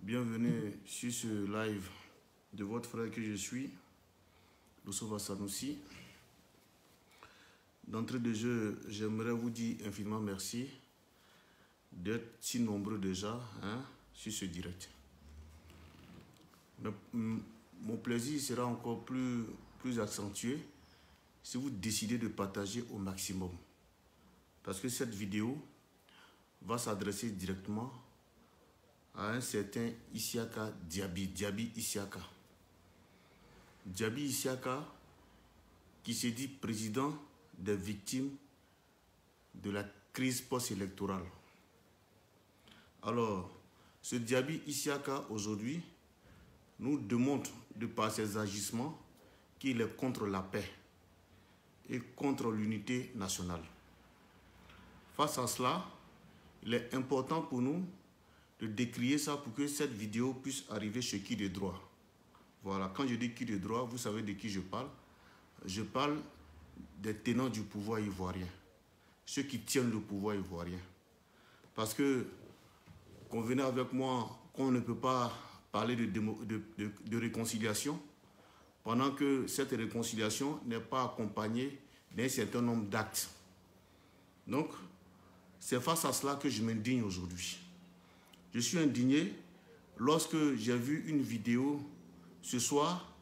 Bienvenue sur ce live de votre frère que je suis, Loussova Sanoussi. D'entrée de jeu, j'aimerais vous dire infiniment merci d'être si nombreux déjà hein, sur ce direct. mon plaisir sera encore plus, plus accentué si vous décidez de partager au maximum. Parce que cette vidéo va s'adresser directement à un certain Isiaka Diaby, Diaby Isiaka. Diaby Isiaka qui se dit président des victimes de la crise post-électorale. Alors, ce Diaby Isiaka aujourd'hui nous démontre de par ses agissements qu'il est contre la paix et contre l'unité nationale. Face à cela, il est important pour nous de décrier ça pour que cette vidéo puisse arriver chez qui de droit. Voilà, quand je dis qui de droit, vous savez de qui je parle. Je parle des tenants du pouvoir ivoirien, ceux qui tiennent le pouvoir ivoirien. Parce que, convenez avec moi qu'on ne peut pas parler de, de réconciliation pendant que cette réconciliation n'est pas accompagnée d'un certain nombre d'actes. Donc, c'est face à cela que je m'indigne aujourd'hui. Je suis indigné lorsque j'ai vu une vidéo ce soir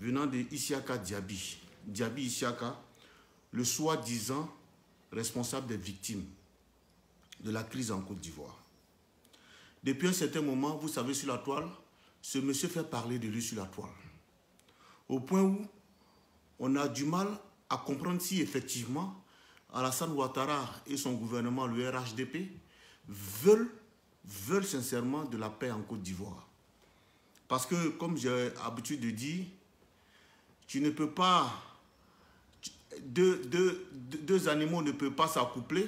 venant de Isiaka Diaby. Diaby Isiaka, le soi-disant responsable des victimes de la crise en Côte d'Ivoire. Depuis un certain moment, vous savez, sur la toile, ce monsieur fait parler de lui sur la toile. Au point où on a du mal à comprendre si effectivement Alassane Ouattara et son gouvernement, le RHDP, veulent, veulent sincèrement de la paix en Côte d'Ivoire. Parce que, comme j'ai l'habitude de dire, tu ne peux pas... Deux, deux, animaux ne peuvent pas s'accoupler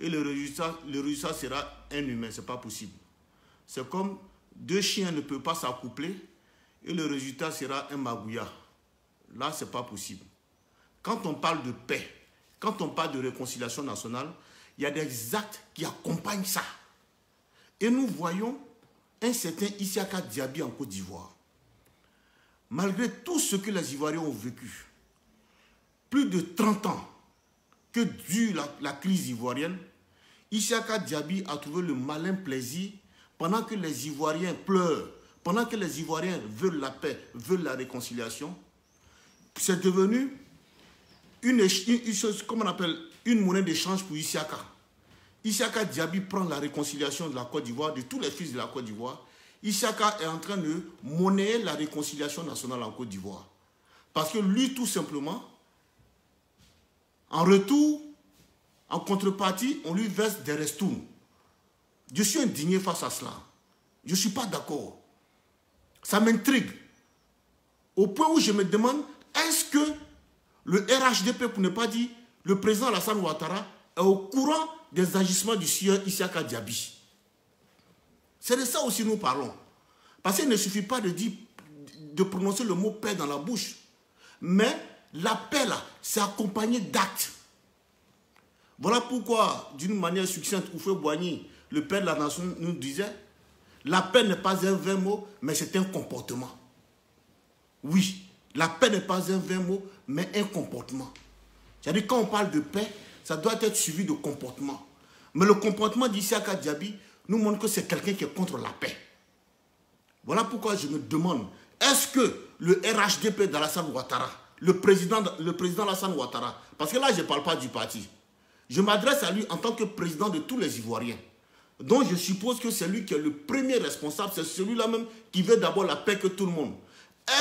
et le résultat, le résultat sera un humain. Ce n'est pas possible. C'est comme deux chiens ne peuvent pas s'accoupler et le résultat sera un magouya. Là, ce n'est pas possible. Quand on parle de paix, quand on parle de réconciliation nationale, il y a des actes qui accompagnent ça. Et nous voyons un certain Isiaka Diaby en Côte d'Ivoire. Malgré tout ce que les Ivoiriens ont vécu, plus de 30 ans que dure la, crise ivoirienne, Isiaka Diaby a trouvé le malin plaisir, pendant que les Ivoiriens pleurent, pendant que les Ivoiriens veulent la paix, veulent la réconciliation, c'est devenu une, on appelle, une monnaie d'échange pour Isiaka. Isiaka Diaby prend la réconciliation de la Côte d'Ivoire, de tous les fils de la Côte d'Ivoire. Isiaka est en train de monnayer la réconciliation nationale en Côte d'Ivoire. Parce que lui, tout simplement, en retour, en contrepartie, on lui verse des restours. Je suis indigné face à cela. Je ne suis pas d'accord. Ça m'intrigue. Au point où je me demande, est-ce que le RHDP, pour ne pas dire le président Alassane Ouattara, au courant des agissements du sieur Isiaka Diaby. C'est de ça aussi nous parlons. Parce qu'il ne suffit pas de dire, de prononcer le mot paix dans la bouche. Mais la paix, là, c'est accompagné d'actes. Voilà pourquoi, d'une manière succincte, Oufé Boigny, le père de la nation, nous disait la paix n'est pas un vain mot, mais c'est un comportement. Oui, la paix n'est pas un vain mot, mais un comportement. C'est-à-dire quand on parle de paix, ça doit être suivi de comportement. Mais le comportement d'Isiaka Diaby nous montre que c'est quelqu'un qui est contre la paix. Voilà pourquoi je me demande, est-ce que le RHDP d'Alassane Ouattara, le président, le président Alassane Ouattara, parce que là je ne parle pas du parti, je m'adresse à lui en tant que président de tous les Ivoiriens, dont je suppose que c'est lui qui est le premier responsable, c'est celui-là même qui veut d'abord la paix que tout le monde.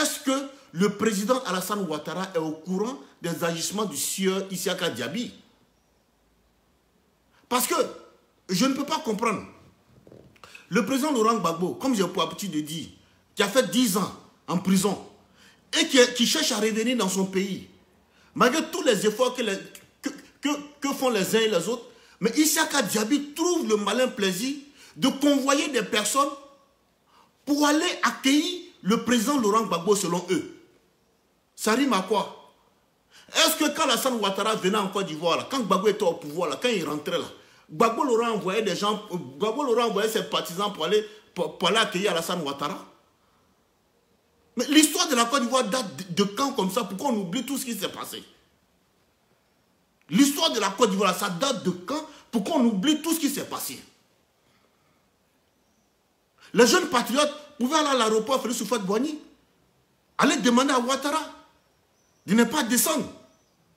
Est-ce que le président Alassane Ouattara est au courant des agissements du sieur Isiaka Diaby? Parce que je ne peux pas comprendre. Le président Laurent Gbagbo, comme j'ai pour habitude de dire, qui a fait 10 ans en prison et qui, cherche à revenir dans son pays, malgré tous les efforts que, font les uns et les autres, mais Isiaka Diaby trouve le malin plaisir de convoyer des personnes pour aller accueillir le président Laurent Gbagbo selon eux. Ça rime à quoi? Est-ce que quand Alassane Ouattara venait en Côte d'Ivoire, quand Gbagbo était au pouvoir, quand il rentrait là, Gbagbo Laurent envoyé des gens, Gbagbo Laurent envoyé ses partisans pour aller, pour, aller accueillir Alassane Ouattara? Mais l'histoire de la Côte d'Ivoire date de, quand comme ça? Pourquoi on oublie tout ce qui s'est passé? L'histoire de la Côte d'Ivoire, ça date de quand? Pourquoi on oublie tout ce qui s'est passé? Les jeunes patriotes pouvaient aller à l'aéroport Félix Soufat-Boigny, aller demander à Ouattara de ne pas descendre,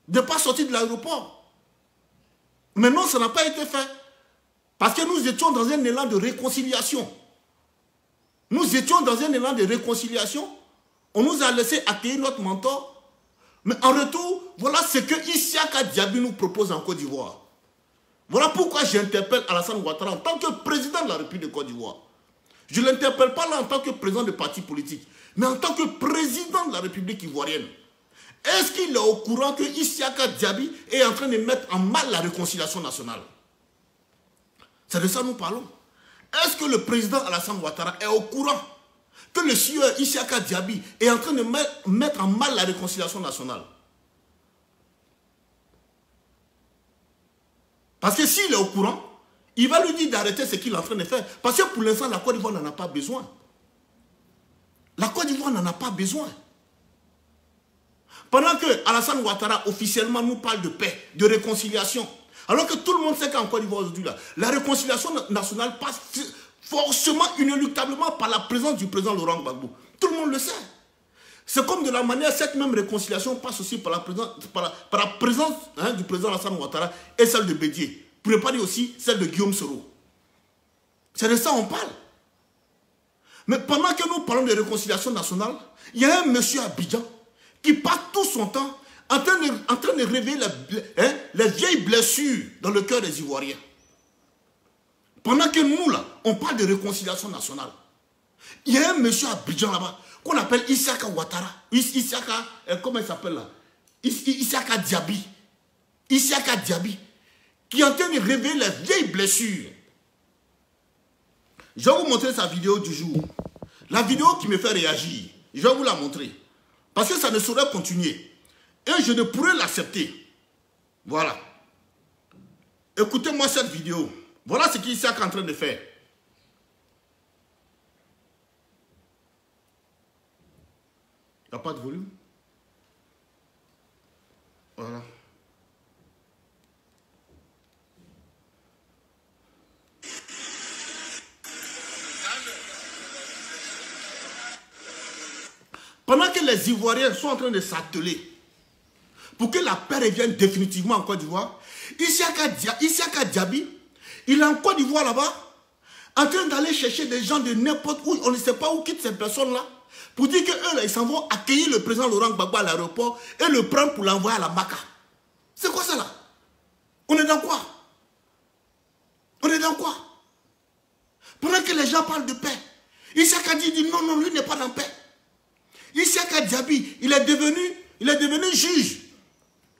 de ne pas sortir de l'aéroport. Mais non, ça n'a pas été fait. Parce que nous étions dans un élan de réconciliation. Nous étions dans un élan de réconciliation. On nous a laissé accueillir notre mentor. Mais en retour, voilà ce que Isiaka Diaby nous propose en Côte d'Ivoire. Voilà pourquoi j'interpelle Alassane Ouattara en tant que président de la République de Côte d'Ivoire. Je ne l'interpelle pas là en tant que président de parti politique, mais en tant que président de la République ivoirienne. Est-ce qu'il est au courant que Isiaka Diaby est en train de mettre en mal la réconciliation nationale? C'est de ça que nous parlons. Est-ce que le président Alassane Ouattara est au courant que le sieur Isiaka Diaby est en train de mettre en mal la réconciliation nationale? Parce que s'il est au courant, il va lui dire d'arrêter ce qu'il est en train de faire. Parce que pour l'instant, la Côte d'Ivoire n'en a pas besoin. La Côte d'Ivoire n'en a pas besoin. Pendant que Alassane Ouattara officiellement nous parle de paix, de réconciliation, alors que tout le monde sait qu'en Côte d'Ivoire aujourd'hui, la réconciliation nationale passe forcément, inéluctablement par la présence du président Laurent Gbagbo. Tout le monde le sait. C'est comme de la manière, cette même réconciliation passe aussi par la présence, hein, du président Alassane Ouattara et celle de Bédier. Pour pas dire aussi celle de Guillaume Soro. C'est de ça qu'on parle. Mais pendant que nous parlons de réconciliation nationale, il y a un monsieur à Abidjan qui passe tout son temps en train de, en de révéler hein, les vieilles blessures dans le cœur des Ivoiriens. Pendant que nous, là, on parle de réconciliation nationale. Il y a un monsieur à Bidjan là-bas qu'on appelle Isaka Ouattara. Isaka, euh, comment il s'appelle là? Isaka Diaby. Isaka Diaby. Qui est en train de révéler les vieilles blessures. Je vais vous montrer sa vidéo du jour. La vidéo qui me fait réagir. Je vais vous la montrer. Parce que ça ne saurait continuer. Et je ne pourrais l'accepter. Voilà. Écoutez-moi cette vidéo. Voilà ce qu'il est en train de faire. Il n'y a pas de volume? Voilà. Pendant que les Ivoiriens sont en train de s'atteler pour que la paix revienne définitivement en Côte d'Ivoire, Isiaka Diaby, il est en Côte d'Ivoire là-bas, en train d'aller chercher des gens de n'importe où, on ne sait pas où quittent ces personnes-là, pour dire qu'eux, ils s'en vont accueillir le président Laurent Gbagbo à l'aéroport et le prendre pour l'envoyer à la Maca. C'est quoi ça là? On est dans quoi? On est dans quoi? Pendant que les gens parlent de paix, Isiaka dit non, non, lui n'est pas en paix. Isiaka Diaby, il est devenu, il est devenu juge.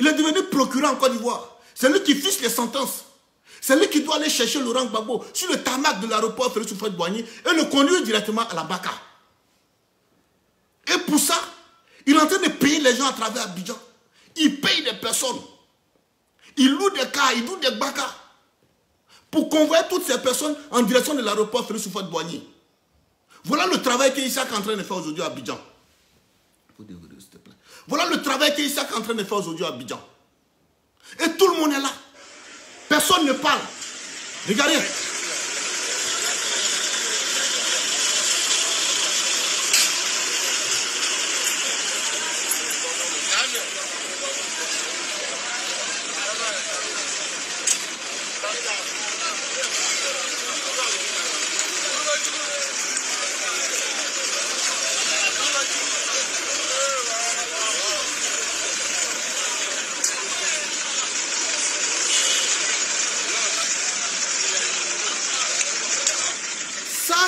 Il est devenu procureur en Côte d'Ivoire. C'est lui qui fiche les sentences. C'est lui qui doit aller chercher Laurent Gbagbo sur le tarmac de l'aéroport Félix Houphouët Boigny et le conduire directement à la BACA. Et pour ça, il est en train de payer les gens à travers Abidjan. Il paye des personnes. Il loue des cars, il loue des BACA pour convoyer toutes ces personnes en direction de l'aéroport Félix Houphouët Boigny. Voilà le travail qu'Isaac est en train de faire aujourd'hui à Abidjan. Voilà le travail qu'Isaac est en train de faire aujourd'hui à Abidjan. Et tout le monde est là. Personne ne parle. Regardez.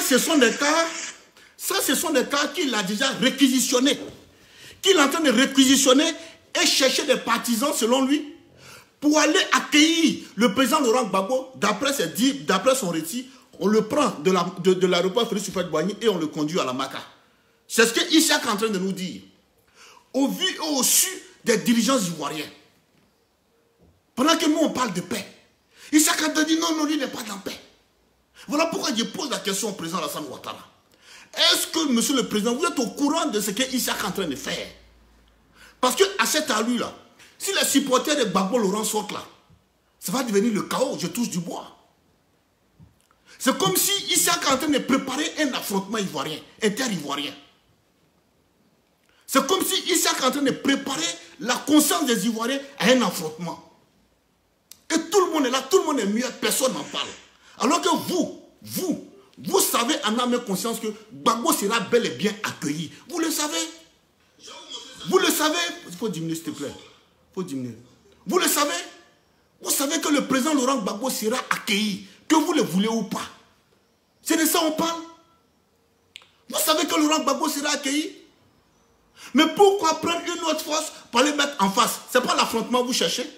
Ce sont des cas, ça, ce sont des cas qu'il a déjà réquisitionnés. Qu'il est en train de réquisitionner et chercher des partisans, selon lui, pour aller accueillir le président Laurent Gbagbo, d'après son récit, on le prend de l'aéroport la, de, Félix Boigny et on le conduit à la Maca. C'est ce que Isaac est en train de nous dire. Au vu et au su des dirigeants ivoiriens. Pendant que nous, on parle de paix. Issaka a dit non, non, lui n'est pas en paix. Voilà pourquoi je pose la question au président Alassane Ouattara. Est-ce que, monsieur le président, vous êtes au courant de ce que est en train de faire? Parce qu'à cet allure-là, si les supporters de Gbagbo Laurent sortent là, ça va devenir le chaos, je touche du bois. C'est comme si Issaka est en train de préparer un affrontement ivoirien, inter-ivoirien. C'est comme si Issaka est en train de préparer la conscience des Ivoiriens à un affrontement. Et tout le monde est là, tout le monde est mieux, personne n'en parle. Alors que vous, vous, vous savez en âme conscience que Gbagbo sera bel et bien accueilli. Vous le savez? Vous le savez? Il faut diminuer, s'il te plaît. Il faut diminuer. Vous le savez? Vous savez que le président Laurent Gbagbo sera accueilli, que vous le voulez ou pas. C'est de ça qu'on parle. Vous savez que Laurent Gbagbo sera accueilli? Mais pourquoi prendre une autre force pour les mettre en face? Ce n'est pas l'affrontement que vous cherchez?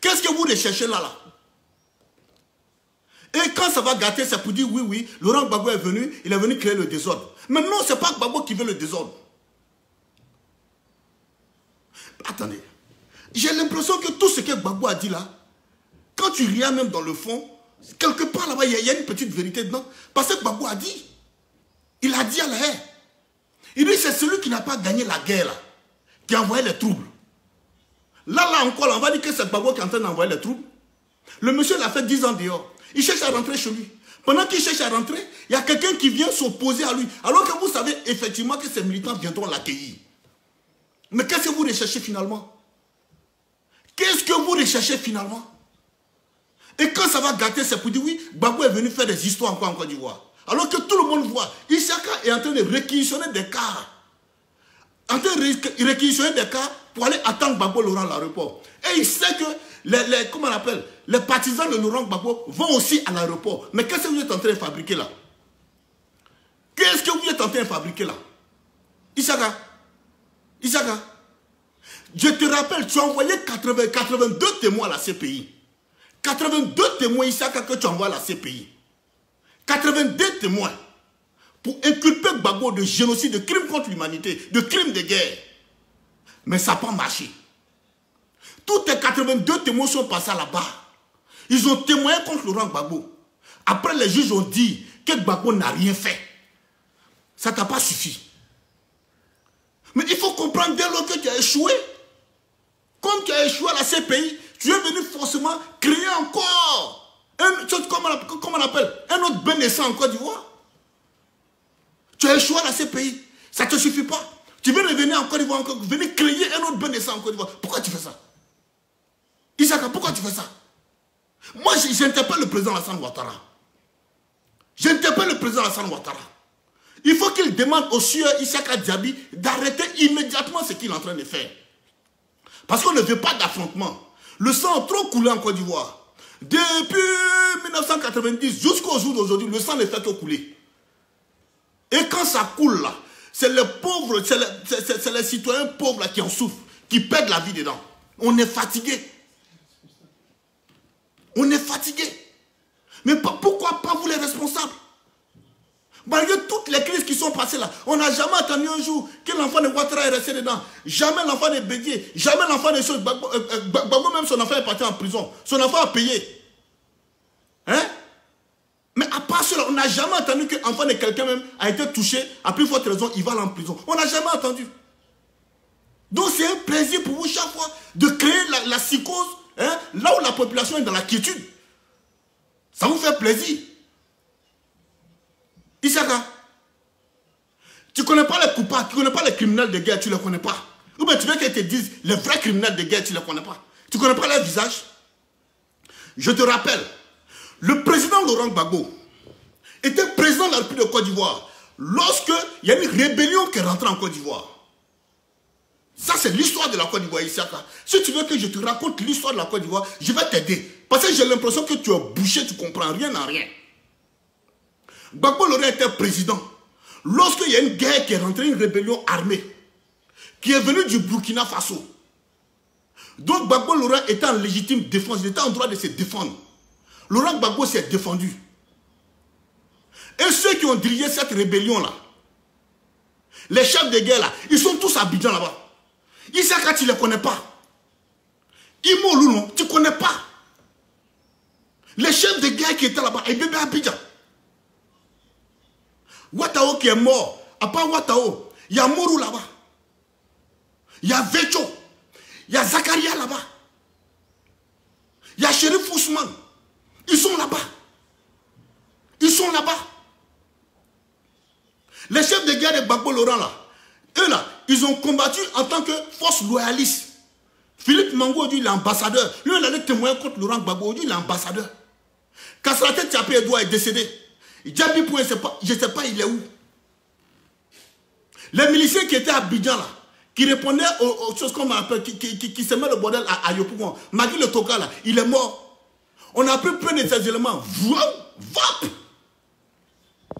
Qu'est-ce que vous recherchez là, là? Et quand ça va gâter, c'est pour dire oui, oui, Laurent Gbagbo est venu, il est venu créer le désordre. Mais non, ce n'est pas Gbagbo qui veut le désordre. Attendez. J'ai l'impression que tout ce que Gbagbo a dit là, quand tu regardes même dans le fond, quelque part là-bas, il y, a une petite vérité dedans. Parce que Gbagbo a dit. Il a dit à la haine. Il dit c'est celui qui n'a pas gagné la guerre là, qui a envoyé les troubles. Là, là encore, on va dire que c'est Gbagbo qui est en train d'envoyer les troubles. Le monsieur l'a fait 10 ans dehors. Il cherche à rentrer chez lui. Pendant qu'il cherche à rentrer, il y a quelqu'un qui vient s'opposer à lui. Alors que vous savez effectivement que ces militants viendront l'accueillir. Mais qu'est-ce que vous recherchez finalement? Qu'est-ce que vous recherchez finalement? Et quand ça va gâter, c'est pour dire oui, Babou est venu faire des histoires encore en Côte d'Ivoire. Alors que tout le monde voit, Issaka est en train de réquisitionner des cars. En train de réquisitionner des cars pour aller attendre Babou Laurent à l'aéroport. Et il sait que les, comment on appelle, les partisans de Laurent Gbagbo vont aussi à l'aéroport. Mais qu'est-ce que vous êtes en train de fabriquer là? Qu'est-ce que vous êtes en train de fabriquer là? Isaka Isaka Je te rappelle, tu as envoyé 80, 82 témoins à la CPI. 82 témoins, Isaka, que tu envoies à la CPI. 82 témoins pour inculper Gbagbo de génocide, de crimes contre l'humanité, de crimes de guerre. Mais ça n'a pas marché. Tous les 82 témoins sont passés là-bas. Ils ont témoigné contre Laurent Gbagbo. Après, les juges ont dit que Gbagbo n'a rien fait. Ça t'a pas suffi. Mais il faut comprendre dès lors que tu as échoué. Comme tu as échoué à la CPI, tu es venu forcément créer encore un, comment on appelle, un autre bénéfice en Côte d'Ivoire. Tu as échoué à la CPI. Ça ne te suffit pas. Tu veux revenir en Côte d'Ivoire venir créer un autre bénéfice en Côte d'Ivoire. Pourquoi tu fais ça? Isaka, pourquoi tu fais ça? Moi, j'interpelle le président Hassan Ouattara. J'interpelle le président Hassan Ouattara. Il faut qu'il demande au sieur Isaka Diaby d'arrêter immédiatement ce qu'il est en train de faire. Parce qu'on ne veut pas d'affrontement. Le sang trop coulé en Côte d'Ivoire. Depuis 1990 jusqu'au jour d'aujourd'hui, le sang ne fait que couler. Et quand ça coule là, c'est les pauvres, c'est les, citoyens pauvres qui en souffrent, qui perdent la vie dedans. On est fatigué. On est fatigué. Mais pourquoi pas vous les responsables? Malgré toutes les crises qui sont passées là, on n'a jamais attendu un jour que l'enfant de Ouattara est resté dedans. Jamais l'enfant de Bédier, jamais l'enfant de choses. Bagbo, même son enfant est parti en prison. Son enfant a payé. Hein? Mais à part cela, on n'a jamais entendu que l'enfant de quelqu'un même a été touché. À plus forte raison, il va aller en prison. On n'a jamais entendu. Donc c'est un plaisir pour vous chaque fois de créer la psychose Hein? Là où la population est dans la quiétude, ça vous fait plaisir. Isaka, tu ne connais pas les coupables, tu ne connais pas les criminels de guerre, tu ne les connais pas. Ou bien tu veux qu'ils te disent les vrais criminels de guerre, tu ne les connais pas. Tu ne connais pas leur visage. Je te rappelle, le président Laurent Gbagbo était président de la République de Côte d'Ivoire lorsqu'il y a une rébellion qui est rentrée en Côte d'Ivoire. Ça, c'est l'histoire de la Côte d'Ivoire, Issaka. Si tu veux que je te raconte l'histoire de la Côte d'Ivoire, je vais t'aider. Parce que j'ai l'impression que tu es bouché, tu comprends rien en rien. Gbagbo Laurent était président. Lorsqu'il y a une guerre qui est rentrée, une rébellion armée, qui est venue du Burkina Faso. Donc Gbagbo Laurent était en légitime défense, il était en droit de se défendre. Laurent Gbagbo s'est défendu. Et ceux qui ont dirigé cette rébellion-là, les chefs de guerre là, ils sont tous à Abidjan là-bas. Issaka, tu ne les connais pas. Imo tu ne connais pas. Les chefs de guerre qui étaient là-bas, et bébé Abidjan. Watao qui est mort. À part Watao, il y a Mourou là-bas. Il y a Vecho. Il y a Zakaria là-bas. Il y a Sheriff Ousmane. Ils sont là-bas. Ils sont là-bas. Les chefs de guerre de Bagbo Laurent là, eux là, ils ont combattu en tant que force loyaliste. Philippe Mango dit l'ambassadeur. Lui, il allait témoigner contre Laurent Gbagbo, dit l'ambassadeur. Kasrate Tchapé Edouard est décédé. Djabi Poué, je ne sais pas il est où. Les miliciens qui étaient à Bidjan là, qui répondaient aux, choses qu'on appelle, qui, qui, se met le bordel à, à Yopougon. Magui le Toka là, il est mort. On a pris plein de ces éléments. Vop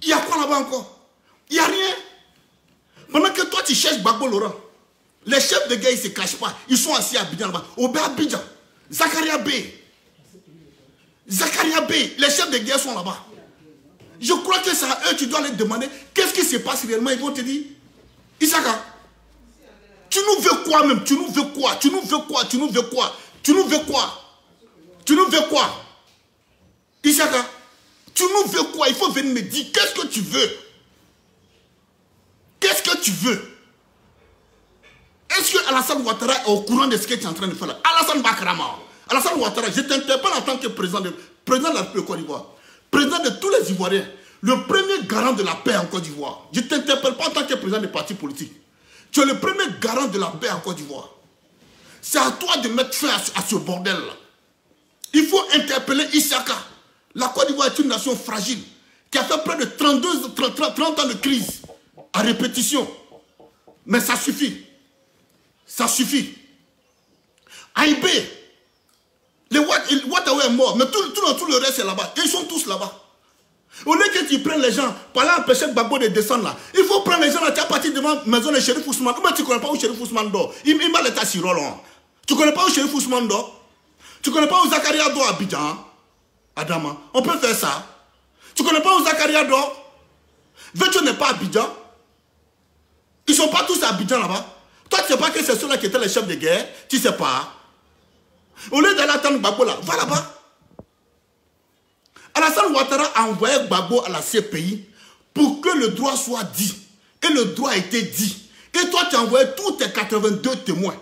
Il y a quoi là-bas encore? Il n'y a rien. Pendant que toi tu cherches Bagbo Laurent, les chefs de guerre ils ne se cachent pas. Ils sont assis à Bidjan là-bas. Au Abidjan, Zakaria B. Zakaria B. Les chefs de guerre sont là-bas. Je crois que c'est à eux, tu dois les demander qu'est-ce qui se passe réellement? Ils vont te dire, Isaka, tu nous veux quoi même? Tu nous veux quoi? Tu nous veux quoi? Tu nous veux quoi? Tu nous veux quoi? Tu nous veux quoi? Isaka, tu nous veux quoi? Il faut venir me dire qu'est-ce que tu veux? Tu veux Est-ce que Alassane Ouattara est au courant de ce que tu es en train de faire là? Alassane Bakrama, Alassane Ouattara, je t'interpelle en tant que président de, président de la République de Côte d'Ivoire, président de tous les Ivoiriens, le premier garant de la paix en Côte d'Ivoire. Je ne t'interpelle pas en tant que président des partis politiques. Tu es le premier garant de la paix en Côte d'Ivoire. C'est à toi de mettre fin à ce, bordel-là. Il faut interpeller Isaka. La Côte d'Ivoire est une nation fragile qui a fait près de 32, 30, ans de crise à répétition. Mais ça suffit. Ça suffit. Aïbé, les Ouattara est mort, mais tout, tout, le reste est là-bas. Ils sont tous là-bas. Au lieu que tu prennes les gens, pour aller empêcher Gbagbo de descendre là, il faut prendre les gens là, tu as parti devant la maison de Sheriff Ousmane. Comment tu ne connais pas où Sheriff Ousmane dort? Il, m'a l'état sur Tu ne connais pas où Sheriff Ousmane dort? Tu ne connais pas où Zakaria dort à Abidjan Adama, on peut faire ça. Tu ne connais pas où Zakaria dort? Veux-tu n'est pas à Abidjan Ils ne sont pas tous Abidjan là-bas. Toi, tu ne sais pas que c'est ceux-là qui étaient les chefs de guerre. Tu ne sais pas. Au lieu d'aller attendre Gbagbo là, va là-bas. Alassane Ouattara a envoyé Gbagbo à la CPI pour que le droit soit dit. Et le droit a été dit. Et toi, tu as envoyé tous tes 82 témoins.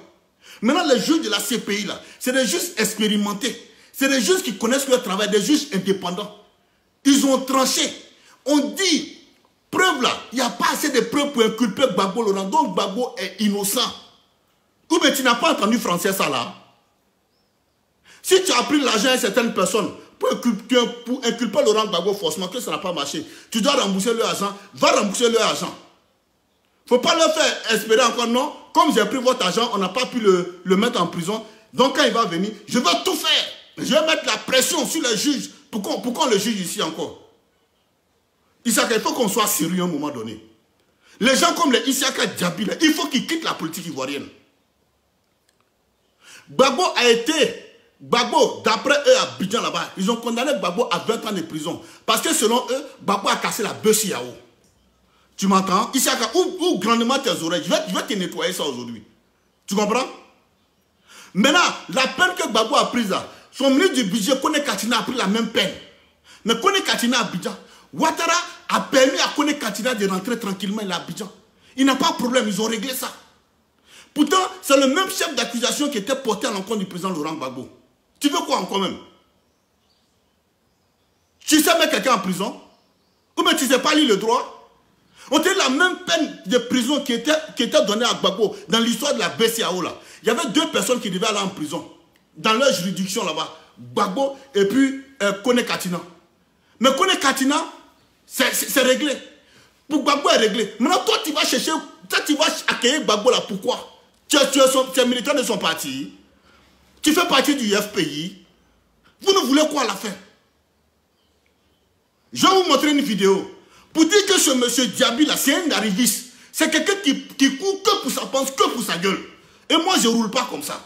Maintenant, les juges de la CPI, là, c'est des juges expérimentés. C'est des juges qui connaissent leur travail, des juges indépendants. Ils ont tranché. On dit, preuve là, il n'y a pas assez de preuves pour inculper Gbagbo Laurent. Donc Gbagbo est innocent. Ou bien tu n'as pas entendu français ça là? Si tu as pris l'argent à certaines personnes, pour inculper, pour inculper Laurent Gbagbo forcément que ça n'a pas marché. Tu dois rembourser leur argent, va rembourser leur argent. Il ne faut pas leur faire espérer encore, non? Comme j'ai pris votre argent, on n'a pas pu le, le, mettre en prison. Donc quand il va venir, je vais tout faire. Je vais mettre la pression sur les juges. Pourquoi, pourquoi le juge ici encore Il faut qu'on soit sérieux à un moment donné. Les gens comme les Issaka Diaby, il faut qu'ils quittent la politique ivoirienne. Gbagbo a été Gbagbo, d'après eux à Bidjan là-bas, ils ont condamné Gbagbo à 20 ans de prison. Parce que selon eux, Gbagbo a cassé la Yao. Tu m'entends? Ici, ouvre, grandement tes oreilles? Je vais, te nettoyer ça aujourd'hui. Tu comprends? Maintenant, la peine que Gbagbo a prise là, son ministre du budget, Kone Katina, a pris la même peine. Mais Kone Katina à Bidjan, Ouattara a permis à Kone Katina de rentrer tranquillement à Abidjan. Il n'a pas de problème, ils ont réglé ça. Pourtant, c'est le même chef d'accusation qui était porté à l'encontre du président Laurent Gbagbo. Tu veux quoi encore même? Tu sais mettre quelqu'un en prison? Ou bien tu ne sais pas lire le droit? On dit la même peine de prison qui était, qui était donnée à Gbagbo dans l'histoire de la BCAO là. Il y avait deux personnes qui devaient aller en prison. Dans leur juridiction là-bas. Gbagbo et puis euh, Kone Katina. Mais Kone Katina, c'est réglé. Pour Gbagbo est réglé. Maintenant toi tu vas chercher, toi tu vas accueillir Gbagbo là. Pourquoi? Tu es, tu, es militant de son parti. Tu fais partie du FPI. Vous ne voulez quoi à la fin Je vais vous montrer une vidéo. Pour dire que ce monsieur Diaby là, c'est un arriviste. C'est quelqu'un qui, qui court que pour sa pense, que pour sa gueule. Et moi, je ne roule pas comme ça.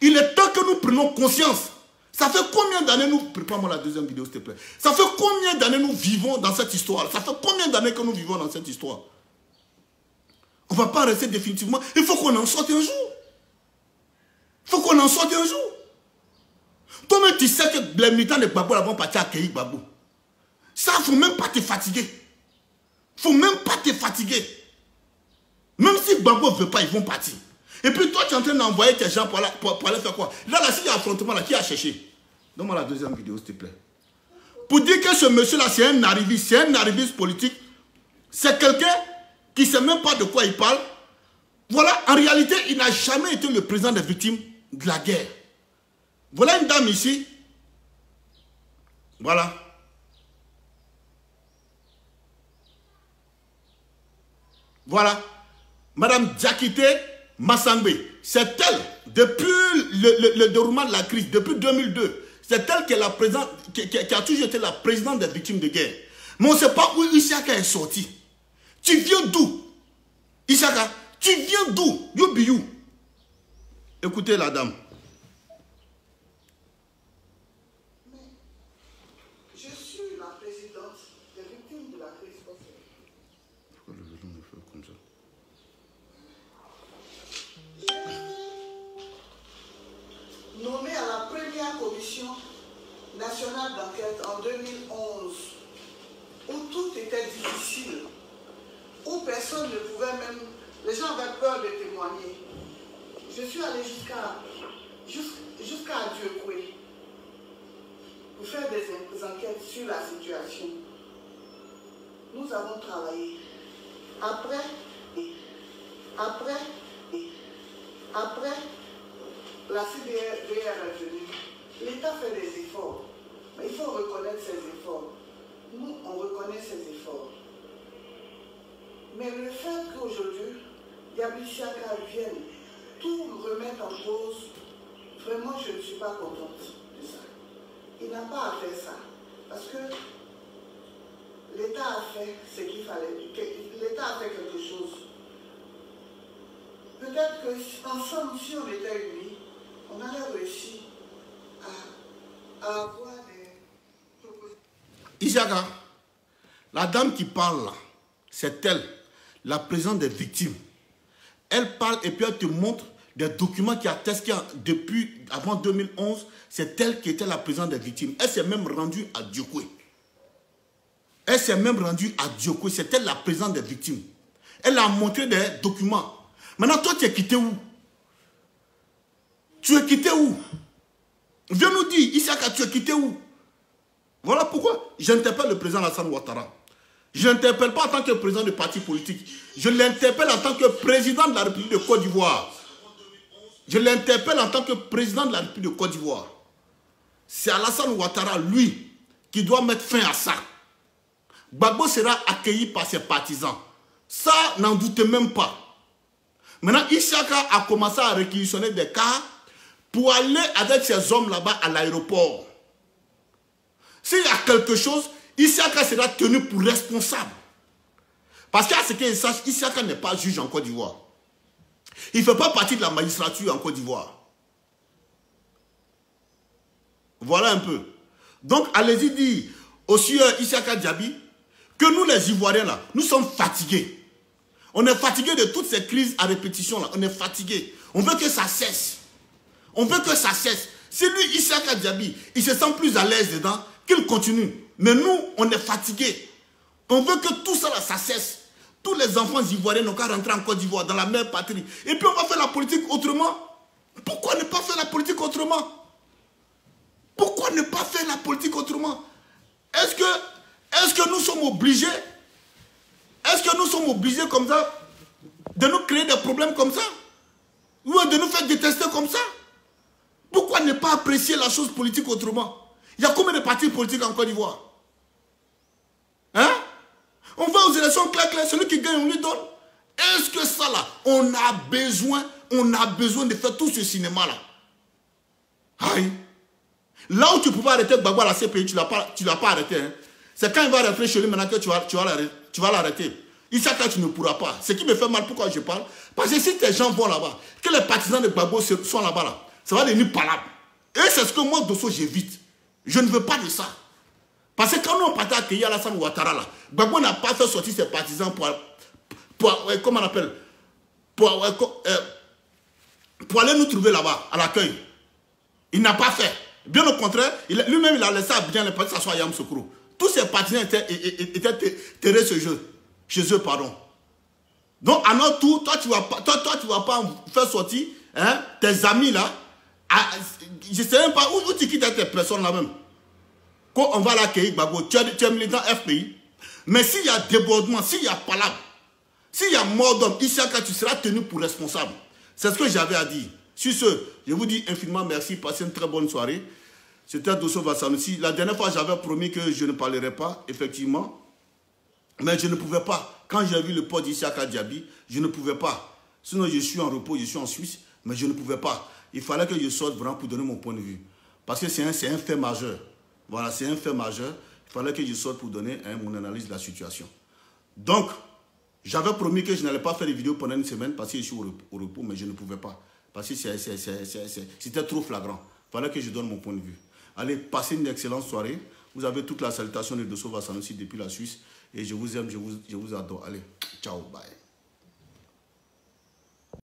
Il est temps que nous prenions conscience. Ça fait combien d'années nous... Prépare-moi la deuxième vidéo, s'il te plaît. Ça fait combien d'années nous vivons dans cette histoire Ça fait combien d'années que nous vivons dans cette histoire? On ne va pas rester définitivement. Il faut qu'on en sorte un jour. Il faut qu'on en sorte un jour. Toi-même, tu sais que les militants de Gbagbo vont partir accueillir Gbagbo. Ça, il ne faut même pas te fatiguer. Il ne faut même pas te fatiguer. Même si Gbagbo ne veut pas, ils vont partir. Et puis toi, tu es en train d'envoyer tes gens pour aller, pour, faire quoi? Là, là, s'il y a affrontement, là, qui a cherché? Donne-moi la deuxième vidéo, s'il te plaît. Pour dire que ce monsieur-là, c'est un arriviste, c'est un arriviste politique. C'est quelqu'un qui ne sait même pas de quoi il parle. Voilà, en réalité, il n'a jamais été le président des victimes de la guerre. Voilà une dame ici. Voilà. Voilà. Madame Diakité Massangbe, c'est elle, depuis le, déroulement de la crise, depuis 2002, c'est elle qui, a toujours été la présidente des victimes de guerre. Mais on ne sait pas où Isaka est sorti. Tu viens d'où? Isaka, tu viens d'où? You. Écoutez la dame. D'enquête en 2011, où tout était difficile, où personne ne pouvait même, les gens avaient peur de témoigner. Je suis allé jusqu'à jusqu'à Dieu pour faire des enquêtes sur la situation. Nous avons travaillé. Après, après, après, la CDR est venue. L'État fait des efforts, mais il faut reconnaître ses efforts. Nous, on reconnaît ses efforts. Mais le fait qu'aujourd'hui, Siaka vienne tout remettre en cause, vraiment, je ne suis pas contente de ça. Il n'a pas à faire ça. Parce que l'État a fait ce qu'il fallait. L'État a fait quelque chose. Peut-être qu'ensemble, si on était unis, on a réussi à, avoir. Isaka, la dame qui parle là, c'est elle, la présidente des victimes. Elle parle et puis elle te montre des documents qui attestent que depuis avant 2011, c'est elle qui était la présidente des victimes. Elle s'est même rendue à Diokwe. Elle s'est même rendue à Diokwe. C'est elle la présidente des victimes. Elle a montré des documents. Maintenant, toi, tu es quitté où? Tu es quitté où? Viens nous dire, Issaka, tu es quitté où? Voilà pourquoi j'interpelle le président Alassane Ouattara. Je n'interpelle pas en tant que président de parti politique. Je l'interpelle en tant que président de la République de Côte d'Ivoire. Je l'interpelle en tant que président de la République de Côte d'Ivoire. C'est Alassane Ouattara, lui, qui doit mettre fin à ça. Gbagbo sera accueilli par ses partisans. Ça, n'en doutez même pas. Maintenant, Issaka a commencé à réquisitionner des cas pour aller avec ces hommes là-bas à l'aéroport. S'il y a quelque chose, Issaka sera tenu pour responsable. Parce qu'à ce qu'il sache, Issaka n'est pas juge en Côte d'Ivoire. Il ne fait pas partie de la magistrature en Côte d'Ivoire. Voilà un peu. Donc, allez-y dire au sieur Issaka Diaby que nous, les Ivoiriens, là, nous sommes fatigués. On est fatigués de toutes ces crises à répétition, là. On est fatigués. On veut que ça cesse. On veut que ça cesse. Si lui, Issaka Diaby, il se sent plus à l'aise dedans, qu'il continue. Mais nous, on est fatigués. On veut que tout ça, là, ça cesse. Tous les enfants ivoiriens n'ont qu'à rentrer en Côte d'Ivoire, dans la même patrie. Et puis on va faire la politique autrement. Pourquoi ne pas faire la politique autrement? Pourquoi ne pas faire la politique autrement? Est-ce que, que nous sommes obligés Est-ce que nous sommes obligés comme ça de nous créer des problèmes comme ça? Ou de nous faire détester comme ça? Pourquoi ne pas apprécier la chose politique autrement? Il y a combien de partis politiques en Côte d'Ivoire Hein On va aux élections clair, clair, celui qui gagne, on lui donne. Est-ce que ça là, on a besoin, on a besoin de faire tout ce cinéma là Aïe. Là où tu pouvais arrêter Gbagbo à la CPI, tu ne l'as pas arrêté. Hein? C'est quand il va rentrer chez lui maintenant que tu vas, tu vas l'arrêter. Ici, tu ne pourras pas. Ce qui me fait mal, pourquoi je parle Parce que si tes gens vont là-bas, que les partisans de Gbagbo sont là-bas, là, ça va devenir palable. Et c'est ce que moi, Dosso, j'évite. Je ne veux pas de ça. Parce que quand nous, on partait accueillir Alassane Ouattara, là, Gbagbo n'a pas fait sortir ses partisans pour, pour comment on appelle, pour, euh, pour aller nous trouver là-bas, à l'accueil. Il n'a pas fait. Bien au contraire, lui-même, il a laissé bien les partis s'asseoir à Yam Tous ses partenaires étaient, étaient terrés ce jeu, chez eux, pardon. Donc, à notre tour, toi, tu ne vas, pas, toi, toi, vas pas faire sortir hein, tes amis là. Je ne sais même pas où, tu quittes tes personnes là même. Quand on va l'accueillir, tu es, tu es militant FPI. Mais s'il y a débordement, s'il y a palabre, s'il y a mort d'homme, Issaka, tu seras tenu pour responsable. C'est ce que j'avais à dire. Sur ce, je vous dis infiniment merci. Passez une très bonne soirée. C'était Dosso Vassanusi. La dernière fois, j'avais promis que je ne parlerais pas, effectivement. Mais je ne pouvais pas. Quand j'ai vu le pote d'Issaka Diaby, je ne pouvais pas. Sinon, je suis en repos, je suis en Suisse, mais je ne pouvais pas. Il fallait que je sorte vraiment pour donner mon point de vue. Parce que c'est un, un fait majeur. Voilà, c'est un fait majeur. Il fallait que je sorte pour donner hein, mon analyse de la situation. Donc, j'avais promis que je n'allais pas faire des vidéos pendant une semaine parce que je suis au repos, mais je ne pouvais pas. Parce que c'était trop flagrant. Il fallait que je donne mon point de vue. Allez, passez une excellente soirée. Vous avez toute la salutation de Dosso Vassanossi depuis la Suisse. Et je vous aime, je vous, je vous adore. Allez, ciao, bye.